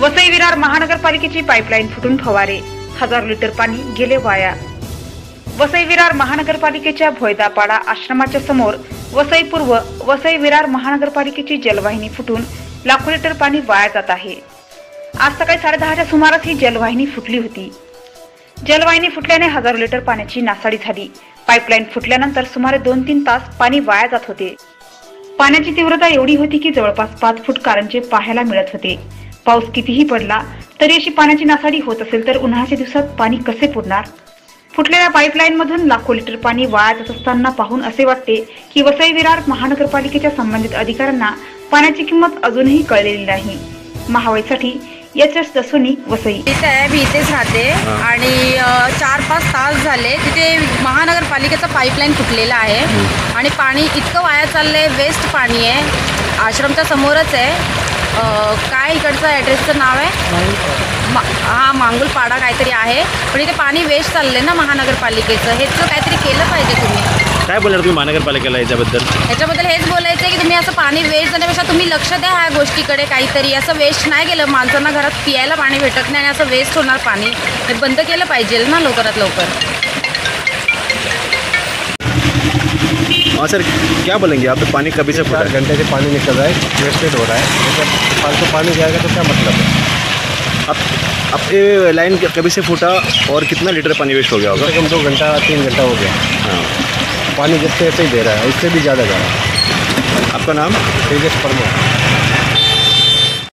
वसई विरार महानगरपालिकेची पाईपलाईन फुटून फवारे. हजारो लिटर पाणी गेले वाया. वसई विरार महानगरपालिकेच्या भोयदापाडा आश्रमाच्या समोर वसई पूर्व वसई विरार महानगरपालिकेची जलवाहिनी फुटून लाखो लिटर पाणी वाया जात आहे. आज सकाळी साडेदहाच्या सुमारास ही जलवाहिनी फुटली होती. जलवाहिनी फुटल्याने हजारो लिटर पाण्याची नासाडी झाली. पाईपलाईन फुटल्यानंतर सुमारे दोन तीन तास पाणी वाया जात होते. पाण्याची तीव्रता एवढी होती की जवळपास पाच फूट कारंजे पाहायला मिळत होते. पाऊस कितीही पडला तरी अशी पाण्याची नासाडी होत असेल तर उन्हाळ्याच्या दिवसात पाणी कसे पुरणार? फुटलेल्या पाईपलाईन मधून लाखो लिटर पाणी वाया जात असताना पाहून असे वाटते की वसई विरार महानगरपालिकेच्या संबंधित अधिकाऱ्यांना पाण्याची किंमत अजूनही कळलेली नाही. महावाईसाठी एच एस दसोनी वसई. इथे आहे मी इथेच राहते आणि चार पाच तास झाले तिथे महानगरपालिकेचा पाईपलाईन फुटलेला आहे आणि पाणी इतकं वाया चाललंय वेस्ट पाणी आहे. आश्रमच्या समोरच आहे. काय इकडचं ॲड्रेसचं नाव आहे? मा हा मांगुलपाडा काहीतरी आहे. पण इथे पाणी वेस्ट चाललंय ना महानगरपालिकेचं. ह्याचं काहीतरी केलं पाहिजे तुम्ही. काय बोलणार तुम्ही महानगरपालिकेला याच्याबद्दल? ह्याच्याबद्दल हेच बोलायचं आहे की तुम्ही असं पाणी वेस्ट जाण्यापेक्षा तुम्ही लक्ष द्या ह्या गोष्टीकडे काहीतरी. असं वेस्ट नाही केलं माणसांना घरात पियायला पाणी भेटत नाही आणि असं वेस्ट होणार पाणी. हे बंद केलं पाहिजे ना लवकरात लवकर? हाँ सर क्या बोलेंगे? आप पानी कभी से फुटा चार घंटे से पानी निकल रहा है वेस्टेड हो रहा है। फाल फालतू पानी जाएगा तो क्या मतलब है? अब अब ये लाइन कभी से फूटा और कितना लीटर पानी वेस्ट हो गया कम होगा कम दो घंटा तीन घंटा हो गया। हाँ। पानी जितने ऐसे ही दे रहा है उससे भी ज़्यादा जा रहा है। आपका नाम? तेजस परमार।